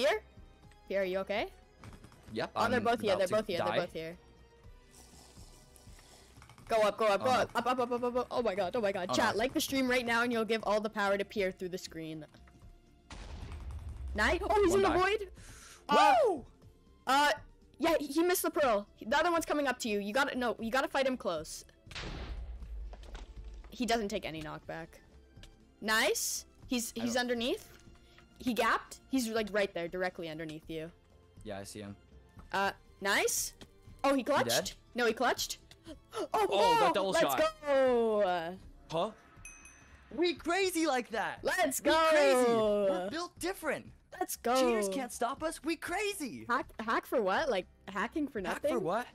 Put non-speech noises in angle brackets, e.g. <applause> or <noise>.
Peer? Here, are you okay? Yep. Oh, they're both here. They're both here. die. They're both here. Go up, go up, go Oh, no. up, up, up, up, up, up, up. Oh my god, oh my god. Oh, Chat, no. like the stream right now and you'll give all the power to Peer through the screen. Nice. Oh, he's One in the void. Uh, Woo! uh, yeah, he he missed the pearl. The other one's coming up to you. You gotta, no, you gotta fight him close. He doesn't take any knockback. Nice. He's, he's underneath. He gapped. He's like right there, directly underneath you. Yeah, I see him. Uh, nice. Oh, he clutched? dead? No, he clutched. <gasps> Oh, Oh, got double let's shot. go. Huh? We crazy like that. Let's We go. crazy. We're built different. Let's go. Cheaters can't stop us. We crazy. hack. Hack for what? Like hacking for nothing. Hack nothing? for what?